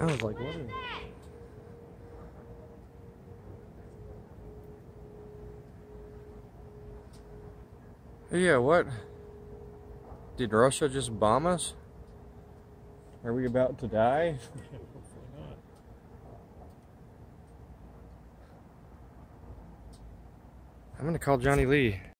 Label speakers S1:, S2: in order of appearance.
S1: I was like, "What?" Yeah, what? Did Russia just bomb us? Are we about to die? I'm gonna call Johnny Lee.